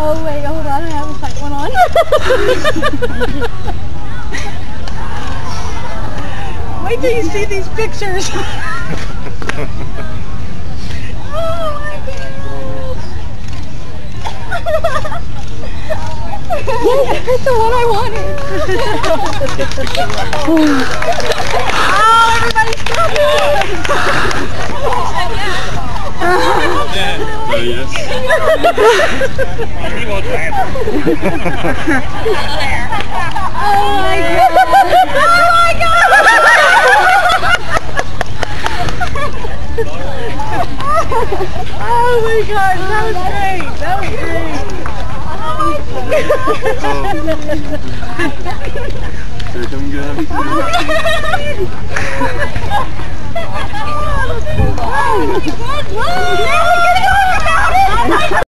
oh wait, hold on, I have a second one on. Wait till you see these pictures. oh my goodness. It's the one I wanted. oh, everybody stop! Oh, yes. he won't Oh my god, that was great. That was great. Sesim geldi. Oh,